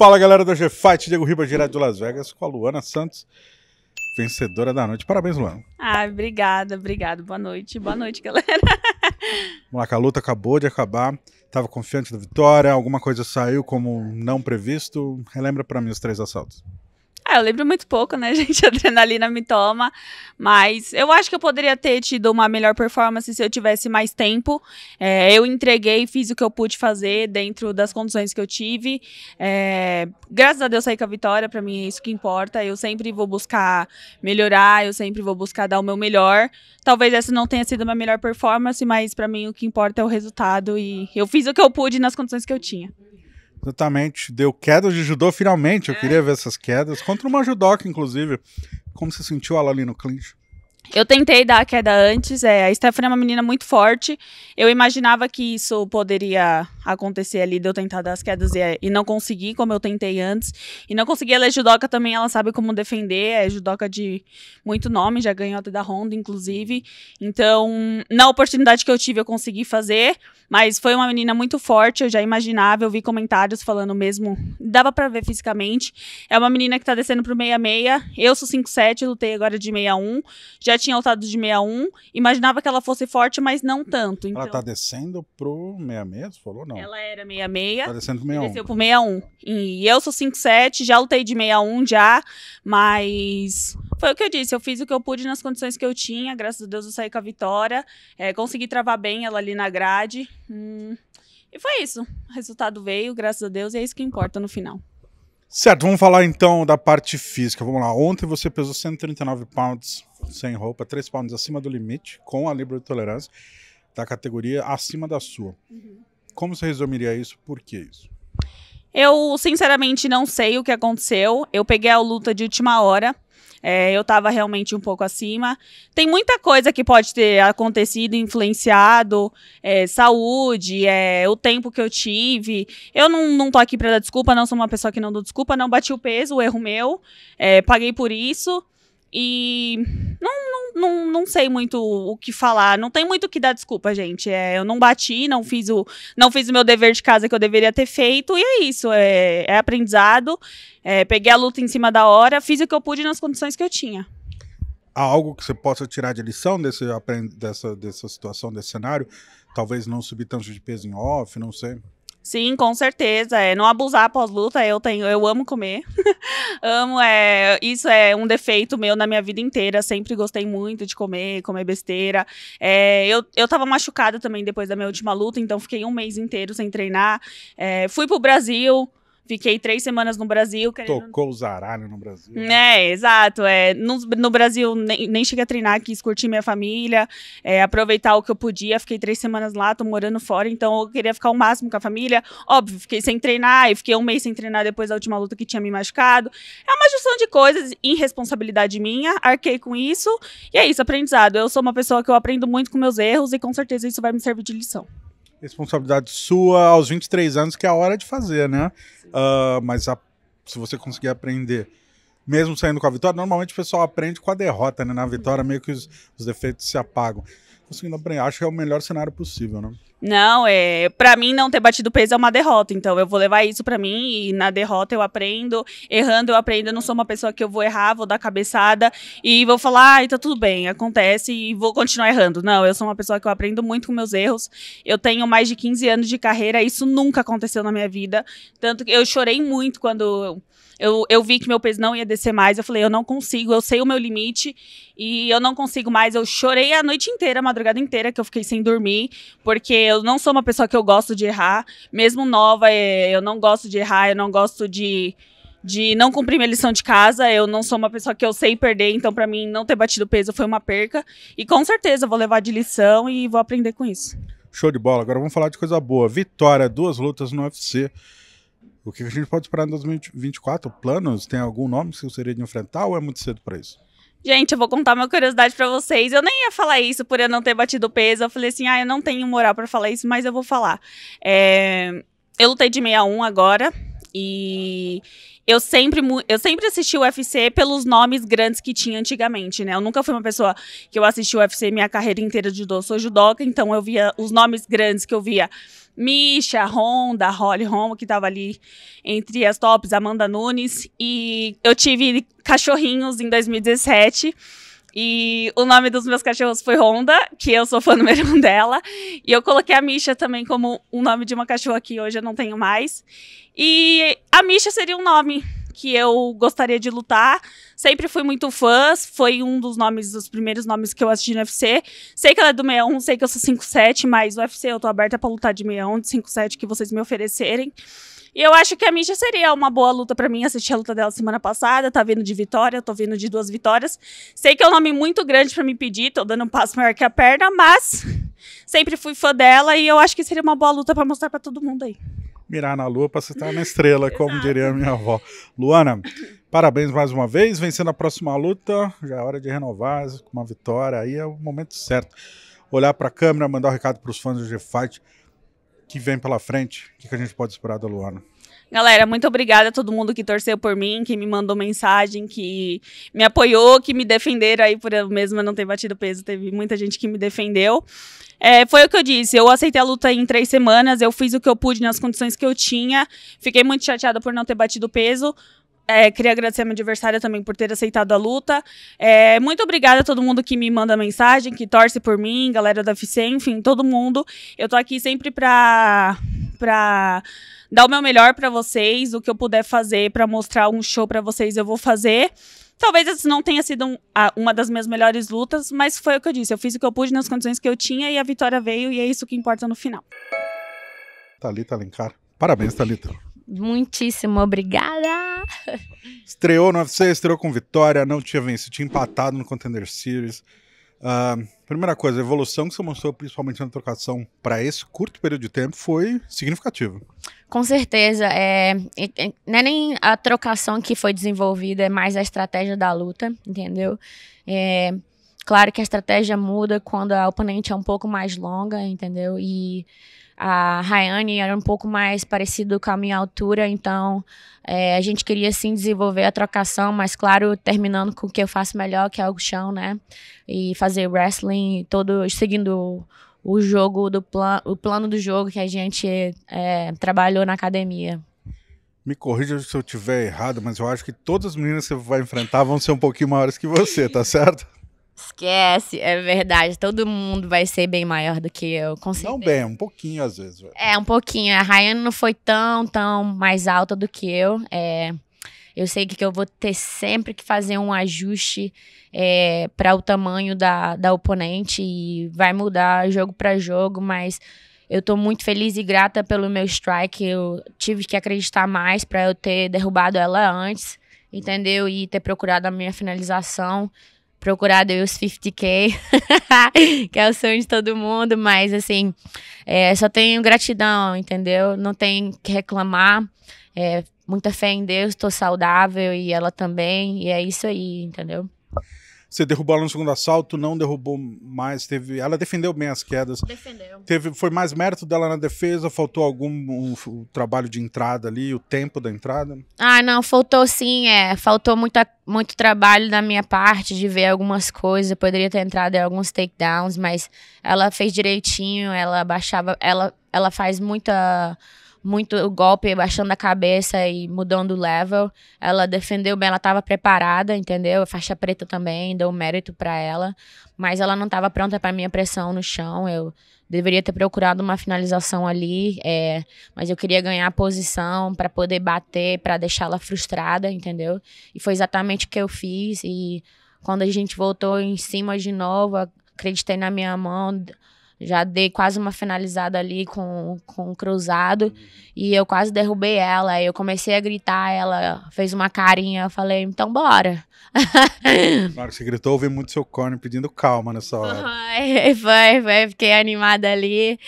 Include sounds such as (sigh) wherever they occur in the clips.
Fala galera do G-Fight, Diego Riba, direto de Las Vegas, com a Luana Santos, vencedora da noite. Parabéns, Luana. Ah, obrigada, obrigada. Boa noite, boa noite, galera. Vamos lá, que a luta acabou de acabar. Tava confiante da vitória, alguma coisa saiu como não previsto. Relembra para mim os três assaltos. Ah, eu lembro muito pouco, né, (laughs) gente? A adrenalina me toma. Mas eu acho que eu poderia ter tido uma melhor performance se eu tivesse mais tempo. É, eu entreguei, fiz o que eu pude fazer dentro das condições que eu tive. É, graças a Deus saí com a vitória, para mim é isso que importa. Eu sempre vou buscar melhorar, eu sempre vou buscar dar o meu melhor. Talvez essa não tenha sido a minha melhor performance, mas para mim o que importa é o resultado. E eu fiz o que eu pude nas condições que eu tinha. Exatamente. Deu quedas de judô finalmente. Eu é. queria ver essas quedas. Contra uma judoca, inclusive. Como você sentiu ela ali no clinch? Eu tentei dar a queda antes. É, a Stephanie é uma menina muito forte. Eu imaginava que isso poderia acontecer ali de eu tentar dar as quedas e, e não conseguir, como eu tentei antes. E não consegui. Ela é judoca também, ela sabe como defender. É judoca de muito nome, já ganhou até da Honda, inclusive. Então, na oportunidade que eu tive, eu consegui fazer. Mas foi uma menina muito forte, eu já imaginava, eu vi comentários falando mesmo, dava para ver fisicamente. É uma menina que tá descendo pro 66. Eu sou 57, lutei agora de 61. Já tinha lutado de 61. Imaginava que ela fosse forte, mas não tanto. Então... Ela tá descendo pro 66, falou não? Ela era 66. Tá descendo pro 61. Desceu pro 61. E eu sou 57, já lutei de 61 já, mas foi o que eu disse, eu fiz o que eu pude nas condições que eu tinha, graças a Deus eu saí com a vitória, é, consegui travar bem ela ali na grade. Hum, e foi isso. O resultado veio, graças a Deus, e é isso que importa no final. Certo, vamos falar então da parte física. Vamos lá. Ontem você pesou 139 pounds sem roupa, 3 pounds acima do limite, com a livre de tolerância da categoria acima da sua. Uhum. Como você resumiria isso? Por que isso? Eu, sinceramente, não sei o que aconteceu. Eu peguei a luta de última hora. É, eu estava realmente um pouco acima. Tem muita coisa que pode ter acontecido, influenciado, é, saúde, é, o tempo que eu tive. Eu não, não tô aqui para dar desculpa, não sou uma pessoa que não dou desculpa, não bati o peso, o erro meu, é, paguei por isso. E não, não, não, não sei muito o que falar. Não tem muito o que dar desculpa, gente. É, eu não bati, não fiz, o, não fiz o meu dever de casa que eu deveria ter feito. E é isso. É, é aprendizado. É, peguei a luta em cima da hora, fiz o que eu pude nas condições que eu tinha. Há algo que você possa tirar de lição desse, dessa, dessa situação, desse cenário? Talvez não subir tanto de peso em off, não sei. Sim, com certeza. É não abusar após luta. Eu tenho, eu amo comer. (laughs) amo, é, isso é um defeito meu na minha vida inteira. Sempre gostei muito de comer, comer besteira. É, eu, eu tava machucada também depois da minha última luta, então fiquei um mês inteiro sem treinar. É, fui pro Brasil. Fiquei três semanas no Brasil. Querendo... Tocou o zaralho no Brasil. É, exato. É, no, no Brasil nem, nem cheguei a treinar, quis curtir minha família, é, aproveitar o que eu podia. Fiquei três semanas lá, tô morando fora, então eu queria ficar o máximo com a família. Óbvio, fiquei sem treinar, e fiquei um mês sem treinar depois da última luta que tinha me machucado. É uma junção de coisas, irresponsabilidade minha, arquei com isso, e é isso, aprendizado. Eu sou uma pessoa que eu aprendo muito com meus erros, e com certeza isso vai me servir de lição responsabilidade sua aos 23 anos, que é a hora de fazer, né? Uh, mas a, se você conseguir aprender, mesmo saindo com a vitória, normalmente o pessoal aprende com a derrota, né? Na vitória, meio que os, os defeitos se apagam. Conseguindo aprender, acho que é o melhor cenário possível, né? Não, é, para mim não ter batido peso é uma derrota, então eu vou levar isso para mim e na derrota eu aprendo, errando eu aprendo, eu não sou uma pessoa que eu vou errar, vou dar cabeçada e vou falar, ai, tá tudo bem, acontece e vou continuar errando. Não, eu sou uma pessoa que eu aprendo muito com meus erros. Eu tenho mais de 15 anos de carreira, isso nunca aconteceu na minha vida, tanto que eu chorei muito quando eu, eu vi que meu peso não ia descer mais. Eu falei, eu não consigo, eu sei o meu limite e eu não consigo mais. Eu chorei a noite inteira, a madrugada inteira, que eu fiquei sem dormir, porque eu não sou uma pessoa que eu gosto de errar. Mesmo nova, é, eu não gosto de errar, eu não gosto de de não cumprir minha lição de casa. Eu não sou uma pessoa que eu sei perder, então para mim não ter batido peso foi uma perca. E com certeza vou levar de lição e vou aprender com isso. Show de bola. Agora vamos falar de coisa boa. Vitória, duas lutas no UFC. O que a gente pode esperar em 2024? Planos? Tem algum nome que você gostaria de enfrentar ou é muito cedo para isso? Gente, eu vou contar uma curiosidade para vocês. Eu nem ia falar isso por eu não ter batido peso. Eu falei assim, ah, eu não tenho moral para falar isso, mas eu vou falar. É... Eu lutei de 61 agora e eu sempre, eu sempre assisti o UFC pelos nomes grandes que tinha antigamente, né? Eu nunca fui uma pessoa que eu assisti o UFC minha carreira inteira de. Eu sou judoca, então eu via os nomes grandes que eu via. Misha, Honda, Holly Holm, que tava ali entre as tops, Amanda Nunes. E eu tive cachorrinhos em 2017. E o nome dos meus cachorros foi Honda, que eu sou fã número um (laughs) dela. E eu coloquei a Misha também como um nome de uma cachorra que hoje eu não tenho mais. E a Misha seria um nome que eu gostaria de lutar. Sempre fui muito fã, foi um dos nomes, dos primeiros nomes que eu assisti no UFC. Sei que ela é do 61, sei que eu sou 57, mas o UFC eu tô aberta para lutar de 61, de 57 que vocês me oferecerem. E eu acho que a Misha seria uma boa luta para mim. Assisti a luta dela semana passada, tá vindo de vitória, tô vindo de duas vitórias. Sei que é um nome muito grande para me pedir, tô dando um passo maior que a perna, mas (laughs) sempre fui fã dela e eu acho que seria uma boa luta para mostrar para todo mundo aí. Mirar na lua para você estar na estrela, (laughs) como diria a minha avó. Luana, parabéns mais uma vez, vencendo a próxima luta. Já é hora de renovar com uma vitória, aí é o momento certo. Olhar para a câmera, mandar um recado para os fãs do G-Fight que vem pela frente? O que, a gente pode esperar da Luana? Galera, muito obrigada a todo mundo que torceu por mim, que me mandou mensagem, que me apoiou, que me defenderam aí por eu mesma não ter batido peso. Teve muita gente que me defendeu. É, foi o que eu disse, eu aceitei a luta em três semanas, eu fiz o que eu pude nas condições que eu tinha. Fiquei muito chateada por não ter batido peso, é, queria agradecer a minha adversária também por ter aceitado a luta. É, muito obrigada a todo mundo que me manda mensagem, que torce por mim, galera da FC, enfim, todo mundo. Eu tô aqui sempre pra, pra dar o meu melhor para vocês, o que eu puder fazer para mostrar um show para vocês, eu vou fazer. Talvez essa não tenha sido um, a, uma das minhas melhores lutas, mas foi o que eu disse. Eu fiz o que eu pude nas condições que eu tinha e a vitória veio, e é isso que importa no final. Thalita Alencar. Parabéns, Thalita. Muitíssimo obrigada. Estreou no UFC, estreou com vitória, não tinha vencido, tinha empatado no Contender Series. Uh, primeira coisa, a evolução que você mostrou, principalmente na trocação, para esse curto período de tempo, foi significativa. Com certeza. É, não é nem a trocação que foi desenvolvida, é mais a estratégia da luta, entendeu? É, claro que a estratégia muda quando a oponente é um pouco mais longa, entendeu? E a Rayane era um pouco mais parecido com a minha altura, então é, a gente queria sim desenvolver a trocação, mas claro, terminando com o que eu faço melhor, que é o chão, né? E fazer wrestling, todo seguindo o jogo do plano, o plano do jogo que a gente é, trabalhou na academia. Me corrija se eu estiver errado, mas eu acho que todas as meninas que você vai enfrentar vão ser um pouquinho maiores que você, tá certo? Esquece, é verdade. Todo mundo vai ser bem maior do que eu, com certeza. Não bem, um pouquinho às vezes. Velho. É, um pouquinho. A Rayane não foi tão, tão mais alta do que eu. É, eu sei que eu vou ter sempre que fazer um ajuste é, para o tamanho da, da oponente e vai mudar jogo para jogo, mas eu tô muito feliz e grata pelo meu strike. Eu tive que acreditar mais para eu ter derrubado ela antes, entendeu? E ter procurado a minha finalização procurado os 50k, (laughs) que é o sonho de todo mundo, mas assim, é, só tenho gratidão, entendeu? Não tem que reclamar. É, muita fé em Deus, estou saudável e ela também, e é isso aí, entendeu? Você derrubou ela no segundo assalto, não derrubou mais, teve, ela defendeu bem as quedas. Defendeu. Teve, foi mais mérito dela na defesa, faltou algum um, um, trabalho de entrada ali, o tempo da entrada? Ah, não, faltou sim, é, faltou muita, muito trabalho da minha parte de ver algumas coisas, eu poderia ter entrado em alguns takedowns, mas ela fez direitinho, ela baixava, ela, ela faz muita muito golpe, baixando a cabeça e mudando o level. Ela defendeu bem, ela estava preparada, entendeu? Faixa preta também, deu mérito para ela, mas ela não estava pronta para minha pressão no chão. Eu deveria ter procurado uma finalização ali, é, mas eu queria ganhar a posição para poder bater, para deixá-la frustrada, entendeu? E foi exatamente o que eu fiz. E quando a gente voltou em cima de novo, acreditei na minha mão, já dei quase uma finalizada ali com, com o cruzado e eu quase derrubei ela. Aí eu comecei a gritar, ela fez uma carinha, eu falei, então bora. Na hora que você gritou, ouvi muito seu cone pedindo calma nessa hora. Foi, foi, foi, fiquei animada ali.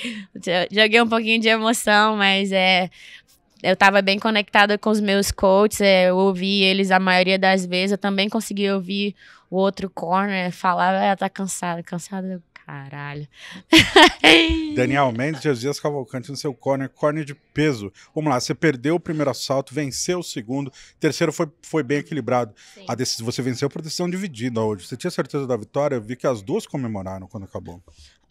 Joguei um pouquinho de emoção, mas é, eu estava bem conectada com os meus coaches, é, eu ouvi eles a maioria das vezes, eu também consegui ouvir o outro corner falar, ela ah, tá cansada, cansada, Caralho. (laughs) Daniel Mendes, Josias Cavalcante no seu corner, corner de peso. Vamos lá, você perdeu o primeiro assalto, venceu o segundo, terceiro foi, foi bem equilibrado. A decisão, você venceu por decisão dividida hoje. Você tinha certeza da vitória? Eu vi que as duas comemoraram quando acabou.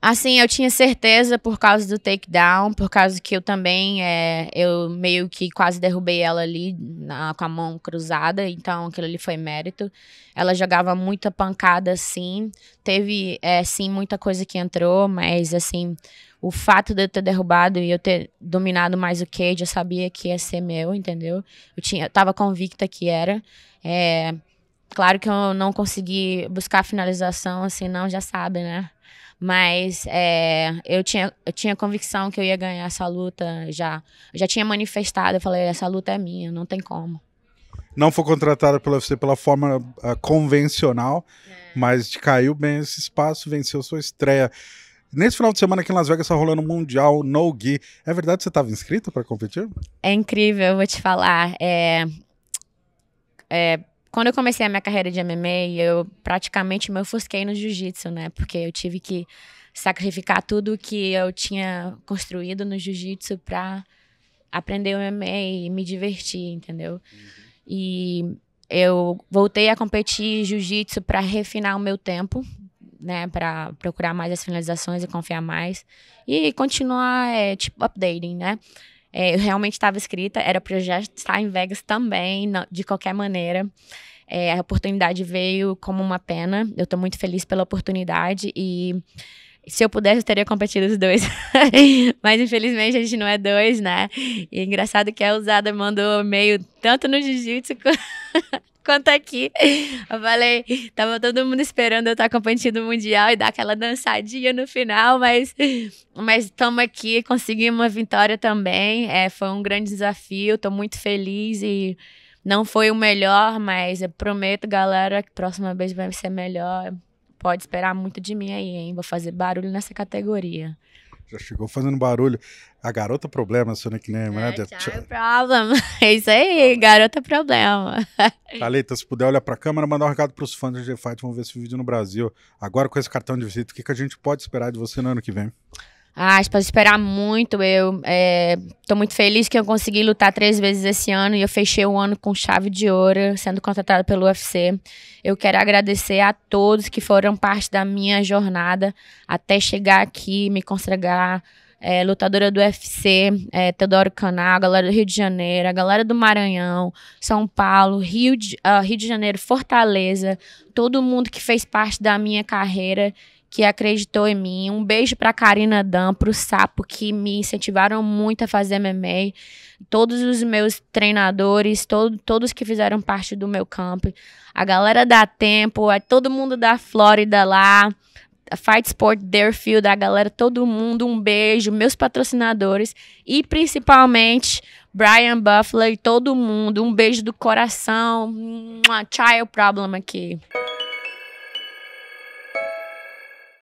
Assim, eu tinha certeza por causa do takedown, por causa que eu também, é, eu meio que quase derrubei ela ali na, com a mão cruzada, então aquilo ali foi mérito. Ela jogava muita pancada, sim. Teve, é, sim, muita coisa que entrou, mas, assim, o fato de eu ter derrubado e eu ter dominado mais o cage, eu sabia que ia ser meu, entendeu? Eu, tinha, eu tava convicta que era. É, claro que eu não consegui buscar a finalização, assim, não, já sabe, né? Mas é, eu, tinha, eu tinha convicção que eu ia ganhar essa luta já. Eu já tinha manifestado, eu falei, essa luta é minha, não tem como. Não foi contratada pela UFC pela forma uh, convencional, é. mas caiu bem esse espaço, venceu sua estreia. Nesse final de semana aqui em Las Vegas está rolando o Mundial No Gi. É verdade que você estava inscrita para competir? É incrível, eu vou te falar. É, é, quando eu comecei a minha carreira de MMA, eu praticamente me ofusquei no jiu-jitsu, né? Porque eu tive que sacrificar tudo que eu tinha construído no jiu-jitsu para aprender o MMA e me divertir, entendeu? Uhum. E eu voltei a competir jiu-jitsu para refinar o meu tempo, né, para procurar mais as finalizações e confiar mais e continuar é, tipo updating, né? É, eu realmente estava escrita, era para já estar em Vegas também, de qualquer maneira. É, a oportunidade veio como uma pena. Eu estou muito feliz pela oportunidade e se eu pudesse, eu teria competido os dois. (laughs) Mas infelizmente a gente não é dois, né? E é engraçado que a usada mandou meio tanto no jiu-jitsu (laughs) quanto aqui. Eu falei, tava todo mundo esperando eu estar competindo no Mundial e dar aquela dançadinha no final, mas mas estamos aqui, conseguimos uma vitória também. É, foi um grande desafio, estou muito feliz e não foi o melhor, mas eu prometo, galera, que próxima vez vai ser melhor. Pode esperar muito de mim aí, hein? Vou fazer barulho nessa categoria. Já chegou fazendo barulho. A garota problema, seu nickname, né? É, problem. (laughs) É isso aí, garota problema. (laughs) Thalita, se puder olhar pra câmera, mandar um recado pros fãs do G-Fight, vão ver esse vídeo no Brasil. Agora com esse cartão de visita, o que, que a gente pode esperar de você no ano que vem? Ah, pode esperar muito. Eu é, muito feliz que eu consegui lutar três vezes esse ano e eu fechei o ano com chave de ouro, sendo contratada pelo UFC. Eu quero agradecer a todos que foram parte da minha jornada até chegar aqui, me consagrar é, lutadora do UFC, é, Teodoro Canal, a galera do Rio de Janeiro, a galera do Maranhão, São Paulo, Rio de, uh, Rio de Janeiro, Fortaleza, todo mundo que fez parte da minha carreira que acreditou em mim. Um beijo para Karina Dan, pro Sapo, que me incentivaram muito a fazer MMA. Todos os meus treinadores, todo, todos que fizeram parte do meu campo. A galera da Tempo, todo mundo da Flórida lá. Fight Sport Deerfield, a galera, todo mundo, um beijo, meus patrocinadores e principalmente Brian Buffalo e todo mundo, um beijo do coração. Child Problem aqui.